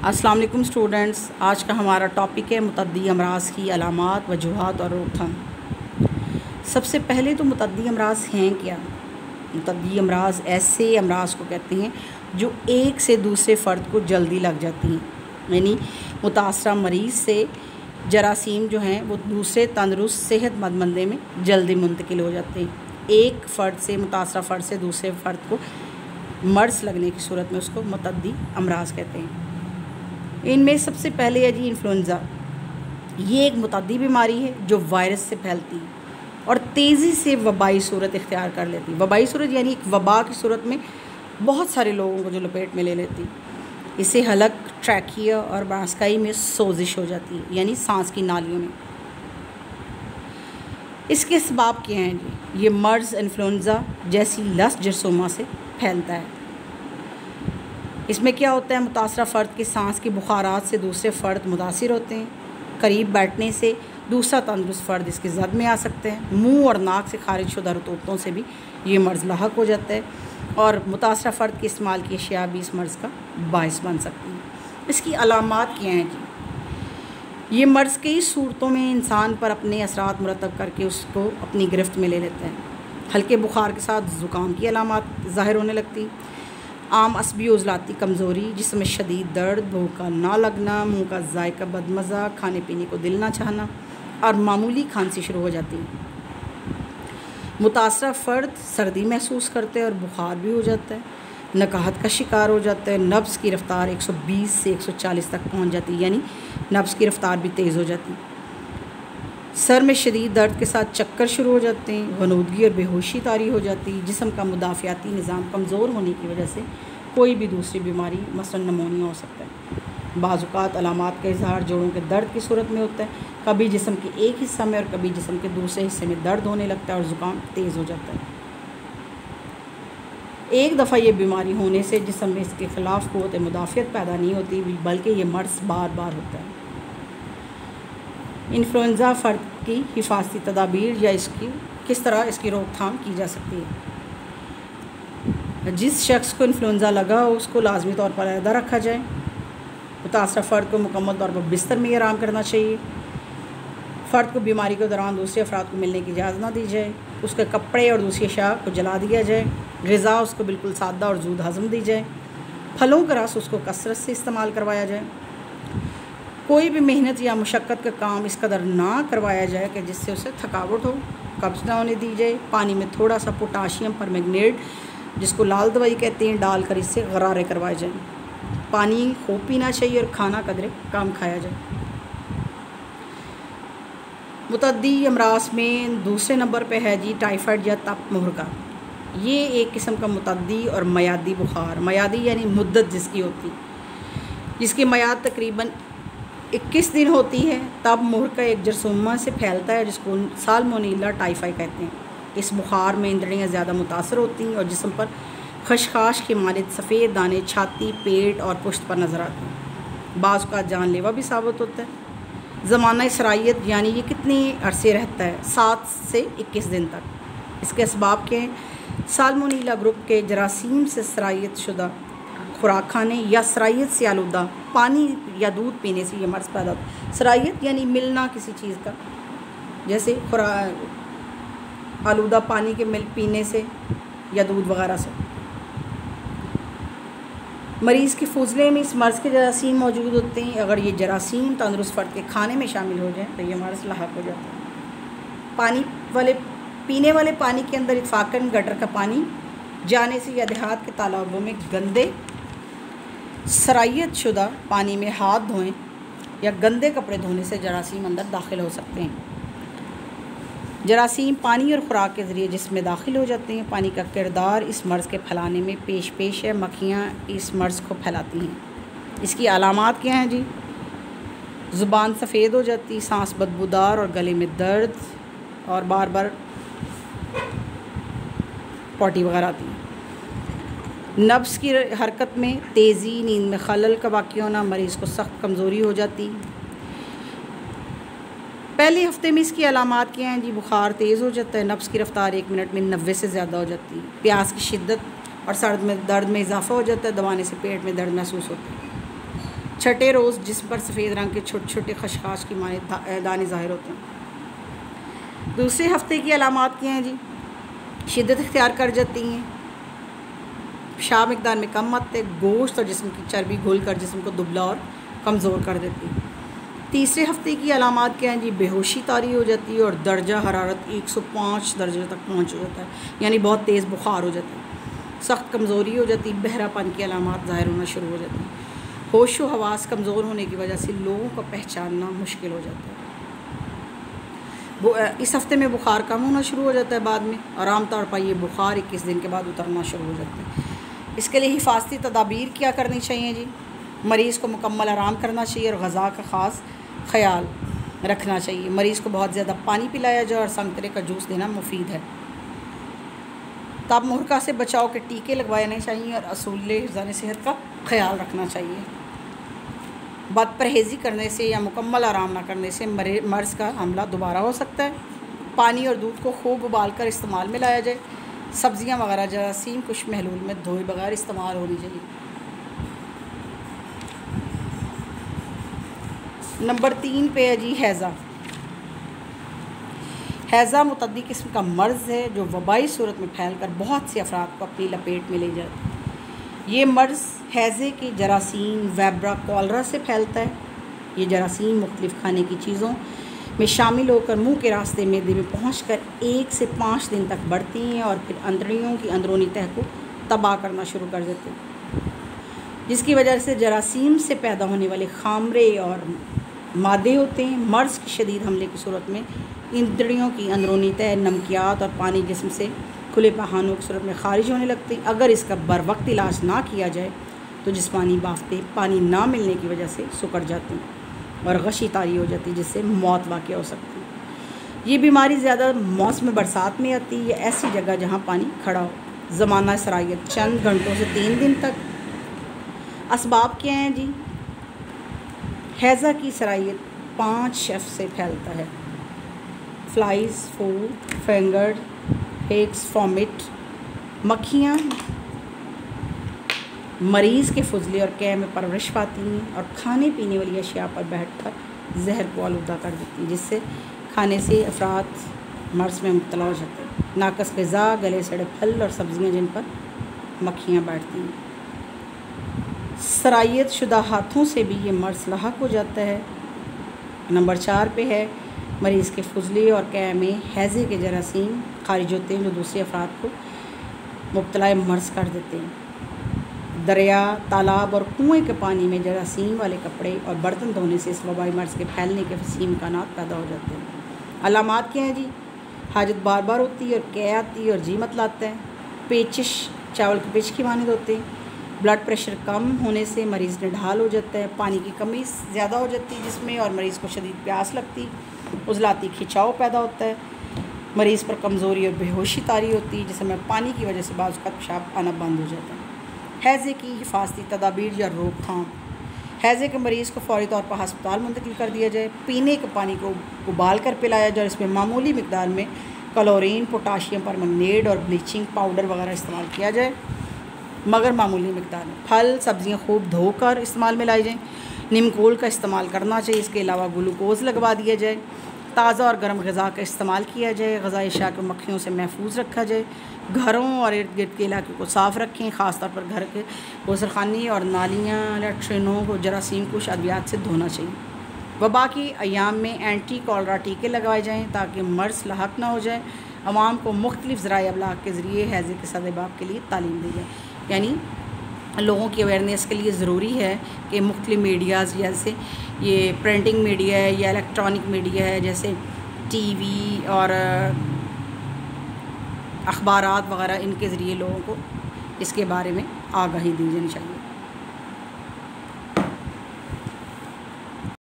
अस्सलाम वालेकुम स्टूडेंट्स, आज का हमारा टॉपिक है मुतदी अमराज की अलामत, वजूहत और रोकथाम सबसे पहले तो मुतदी अमराज हैं क्या? मुतदी अमराज ऐसे अमराज को कहते हैं जो एक से दूसरे फ़र्द को जल्दी लग जाती हैं। यानी मुतासर मरीज़ से जरासीम जो हैं, वो दूसरे तंदरुस्त, सेहतमंद बंदे में जल्दी मुंतकिल हो जाते हैं। एक फ़र्द से, मुतासर फ़र्द से दूसरे फ़र्द को मर्ज लगने की सूरत में उसको मतदी अमराज कहते हैं। इनमें सबसे पहले है जी इन्फ्लुन्ज़ा ये एक मतदी बीमारी है जो वायरस से फैलती है और तेज़ी से वबाई सूरत इख्तियार कर लेती वबाई सूरत यानी एक वबा की सूरत में बहुत सारे लोगों को जो लपेट में ले लेती इसे हलक ट्रैकिया और बांसकाई में सोजिश हो जाती है, यानी सांस की नालियों में। इसके इसबाब क्या हैं जी? ये मर्ज इन्फ्लुन्ज़ा जैसी लस जरसोमा से फैलता है। इसमें क्या होता है, मुतासर फ़र्द की सांस की बुखारात से दूसरे फ़र्द मुतासर होते हैं, करीब बैठने से दूसरा तंदरुस्त फ़र्द इसके जद में आ सकते हैं। मुँह और नाक से खारिज शुदा रतूतों से भी ये मर्ज़ लाक हो जाता है और मुतासर फ़र्द के इस्तेमाल की अशिया भी इस मर्ज़ का बायस बन सकती हैं। इसकी अलामत क्या हैं जी? ये मर्ज़ कई सूरतों में इंसान पर अपने असरात मरतब करके उसको अपनी गिरफ्त में ले लेते हैं। हल्के बुखार के साथ ज़ुकाम की अलामत ज़ाहिर होने लगती आम असबी उजलाती कमज़ोरी, जिसमें शदीद दर्द भूख ना लगना, मुँह का जायका बदमज़ा खाने पीने को दिल ना चाहना, और मामूली खांसी शुरू हो जाती मुतासर फ़र्द सर्दी महसूस करते हैं और बुखार भी हो जाता है। नकाहत का शिकार हो जाता है। नब्स की रफ़्तार 120 से 140 तक पहुँच जाती है, यानी नब्स की रफ़्तार भी तेज़ हो जाती है। सर में शदीद दर्द के साथ चक्कर शुरू हो जाते हैं, गनूदगी और बेहोशी तारी हो जाती है। जिसम का मुदाफ़ियाती निज़ाम कमज़ोर होने की वजह से कोई भी दूसरी बीमारी मसल नमोनिया हो सकता है। बाज़ात अलामत का इजहार जोड़ों के दर्द की सूरत में होता है। कभी जिसम के एक हिस्सा में और कभी जिसम के दूसरे हिस्से में दर्द होने लगता है और ज़ुकाम तेज़ हो जाता है। एक दफ़ा ये बीमारी होने से जिसम में इसके ख़िलाफ़ क़वत मुदाफ़ियत पैदा नहीं होती, बल्कि ये मर्ज बार बार होता है। इन्फ्लुन्ज़ा फ़र्द की हिफाजती तदाबीर या इसकी, किस तरह इसकी रोकथाम की जा सकती है? जिस शख्स को इन्फ्लुन्ज़ा लगा हो उसको लाजमी तौर पर अलहदा रखा जाए। मुतासर फ़र्द को मुकम्मल तौर पर बिस्तर में आराम करना चाहिए। फ़र्द को बीमारी के दौरान दूसरे अफराद को मिलने की इजाज़त ना दी जाए। उसके कपड़े और दूसरी अशा को जला दिया जाए। गज़ा उसको बिल्कुल सादा और जूद हज़म दी जाए। फलों का रस उसको कसरत से इस्तेमाल करवाया जाए। कोई भी मेहनत या मुशक्क़त का काम इस कदर ना करवाया जाए कि जिससे उसे थकावट हो, कब्ज़ ना होने दी जाए। पानी में थोड़ा सा पोटाशियम पर मैगनेट जिसको लाल दवाई कहते हैं, डालकर इससे गरारे करवाए जाएँ। पानी खूब पीना चाहिए और खाना कदरे काम खाया जाए। मुतदी अमराज में दूसरे नंबर पर है जी टाइफाइड या तप मुहरका ये एक किस्म का मुतदी और मयादी बुखार। मयादी यानी मुद्दत जिसकी होती। जिसकी मैद तकरीबन 21 दिन होती है, तब मुहरका एक जरसुमा से फैलता है, जिसको सालमोनीला टाइफाई कहते हैं। इस बुखार में इंद्रियाँ ज़्यादा मुतासर होती हैं और जिसम पर खशखाश के मानद सफ़ेद दाने, छाती, पेट और पुश्त पर नज़र आते हैं। बाज़ का जानलेवा भी साबित होता है। ज़माना सराइत यानी ये कितनी अरसे रहता है? सात से इक्कीस दिन तक। इसके इसबाब के सालमोनीला ग्रुप के जरासीम से सराइत शुदा खुराक खाने या सराइत से आलूदा पानी या दूध पीने से ये मर्ज़ पैदा होता सराइत यानी मिलना किसी चीज़ का। जैसे खुरा, आलूदा पानी के मिल पीने से या दूध वगैरह से। मरीज़ के फजले में इस मर्ज़ के जरासीम मौजूद होते हैं। अगर ये जरासीम तंदरुस्त फ़र्द के खाने में शामिल हो जाए तो ये मर्ज़ लाक हो जाता है। पानी वाले, पीने वाले पानी के अंदर इतफाक़न गटर का पानी, जाने से या देहात के तालाबों में गंदे सराइत शुदा पानी में हाथ धोएँ या गंदे कपड़े धोने से जरासीम अंदर दाखिल हो सकते हैं। जरासीम पानी और ख़ुराक के ज़रिए जिसमें दाखिल हो जाते हैं। पानी का किरदार इस मर्ज़ के फैलाने में पेश पेश है। मक्खियाँ इस मर्ज़ को फैलाती हैं। इसकी अलामत क्या हैं जी? ज़ुबान सफ़ेद हो जाती सांस बदबूदार और गले में दर्द और बार बार पॉटी वगैरह आती है। नब्स की हरकत में तेज़ी, नींद में खलल का वाक़ होना मरीज़ को सख्त कमज़ोरी हो जाती। पहले हफ़्ते में इसकी अलामत क्या हैं जी, बुखार तेज़ हो जाता है नब्स की रफ़्तार एक मिनट में नब्बे से ज़्यादा हो जाती है। प्यास की शिद्दत और सर्द में, दर्द में इजाफ़ा हो जाता है, दबाने से पेट में दर्द महसूस होता है। छठे रोज़ जिसम पर सफ़ेद रंग के छोटे छोटे खशखाश की माने दाने ज़ाहिर होते हैं। दूसरे हफ़्ते की अलामत क्या हैं जी, शिद्दत इख्तियार कर जाती हैं। पेशाब मकदार में कम आते, गोश्त और जिसम की चर्बी घुल कर जिसम को दुबला और कमज़ोर कर देती। है तीसरे हफ़्ते की अलामत क्या हैं जी? बेहोशी तारी हो जाती है और दर्जा हरारत 105 दर्जे तक पहुँच जाता है। यानी बहुत तेज़ बुखार हो जाता है। सख्त कमज़ोरी हो जाती है बहरापन की अलामत ज़ाहिर होना शुरू हो जाती है। होश व हवास कमज़ोर होने की वजह से लोगों को पहचानना मुश्किल हो जाता है। इस हफ़्ते में बुखार कम होना शुरू हो जाता है बाद में। और आमतौर पर ये बुखार इक्कीस दिन के बाद उतरना शुरू हो जाता है। इसके लिए हिफाजती तदाबीर क्या करनी चाहिए जी? मरीज़ को मुकम्मल आराम करना चाहिए और गज़ा का ख़ास ख्याल रखना चाहिए। मरीज़ को बहुत ज़्यादा पानी पिलाया जाए और संतरे का जूस देना मुफीद है। तब मुहरका से बचाव के टीके लगवाने चाहिए और असूल हिफान सेहत का ख्याल रखना चाहिए। बद परहेज़ी करने से या मुकम्मल आराम ना करने से मर्ज़ का हमला दोबारा हो सकता है। पानी और दूध को खूब उबाल कर इस्तेमाल में लाया जाए। सब्ज़ियाँ वगैरह जरासीम कुछ महलूल में धोए बगैर इस्तेमाल होनी चाहिए। नंबर तीन पे है जी हैज़ा। हैज़ा मतदी किस्म का मर्ज़ है जो वबाई सूरत में फैल कर बहुत से अफराद को अपनी लपेट में ले है। ये मर्ज़ हैज़े के जरासीम, वैब्रा, कॉलरा से फैलता है। ये जरासीम मुख्तलिफ़ खाने की चीज़ों में शामिल होकर मुँह के रास्ते में में पहुँच कर एक से पाँच दिन तक बढ़ती हैं और फिर अंतड़ियों की अंदरूनी तह को तबाह करना शुरू कर देते हैं। जिसकी वजह से जरासीम से पैदा होने वाले खामरे और मादे होते हैं। मर्ज़ के शदीद हमले की सूरत में इंद्रियों की अंदरूनी तय नमकियात और पानी जिसम से खुले पहानों की सूरत में खारिज होने लगती अगर इसका बर वक्त इलाज ना किया जाए तो जिसमानी बाफ्ते, पानी ना मिलने की वजह से सुकड़ जाती हैं। और गशी तारी हो जाती है, जिससे मौत वाक़ हो सकती है। ये बीमारी ज़्यादा मौसम बरसात में आती है, या ऐसी जगह जहाँ पानी खड़ा हो। ज़माना सराइत चंद घंटों से तीन दिन तक। इसबाब क्या हैं जी? हैज़ा की सराइत पाँच शेफ से फैलता है। फ्लाइज फ़ूड फेंगर्ड हेक्स, फॉमिट, मक्खियाँ मरीज़ के फजले और कै में परवरिश पाती हैं और खाने पीने वाली अशिया पर बैठ कर जहर को आलूदा कर देती हैं, जिससे खाने से अफराद मर्ज में मुबतला हो जाते हैं। नाकस गज़ा गले सड़े फल और सब्ज़ियाँ जिन पर मक्खियाँ बैठती हैं। सराइत शुदा हाथों से भी ये मर्ज लाक हो जाता है। नंबर चार पे है, मरीज़ के फजले और कै में हैज़े के जरासीम, खारिज होते हैं जो दूसरे अफराद को मुबतला मर्ज कर देते हैं। दरिया, तालाब और कुएँ के पानी में जरासीम वाले कपड़े और बर्तन धोने से इस वबाई मर्ज़ के फैलने के वसीम का पैदा हो जाते हैं। अलामत क्या हैं जी? हाजत बार बार होती है और कै आती है और जी मत लाते हैं। पेचिश, चावल के पेच की मानद होते हैं। ब्लड प्रेशर कम होने से मरीज़ ढाल हो जाता है। पानी की कमी ज़्यादा हो जाती है जिसमें और मरीज़ को शदीद प्यास लगती, उजलाती खिंचाव पैदा होता है। मरीज़ पर कमज़ोरी और बेहोशी तारी होती है, जिसमें पानी की वजह से बाज़ का पेशाब आना बंद हो जाता है। हैज़े की हिफाजती तदाबीर या रोकथाम। हैज़े के मरीज़ को फौरी तौर पर हस्पताल मुंतकिल कर दिया जाए। पीने के पानी को उबाल कर पिलाया जाए। इसमें मामूली मकदार में क्लोरीन, पोटाशियम परमंगनेट और ब्लीचिंग पाउडर वगैरह इस्तेमाल किया जाए। मगर मामूली मकदार में फल, सब्ज़ियाँ खूब धोकर इस्तेमाल में लाई जाएँ। निमकोल का इस्तेमाल करना चाहिए। इसके अलावा ग्लूकोज़ लगवा दिया जाए। ताज़ा और गर्म गज़ा का इस्तेमाल किया जाए, गज़ा अशा को मक्खियों से महफूज रखा जाए, घरों और इर्द गिर्द के इलाके को साफ़ रखें ख़ास तौर पर घर के गसलखानी और नालियाँ लैट्रिनों को जरासीम कुछ अद्वियात से धोना चाहिए। वबा की अयाम में एंटी कॉलरा टीके लगवाए जाएँ ताकि मर्ज लाक ना हो जाए। आवाम को मुख्तलिफ़ ज़रा अबलाग के ज़रिए हैज़े के सदबाब के लिए तालीम दी जाए। यानी लोगों की अवेयरनेस के लिए ज़रूरी है कि मुख्तलि मीडियाज़ जैसे ये प्रिंटिंग मीडिया है, या इलेक्ट्रॉनिक मीडिया है, जैसे टीवी और अखबार वगैरह, इनके ज़रिए लोगों को इसके बारे में आगाही दी जानी चाहिए।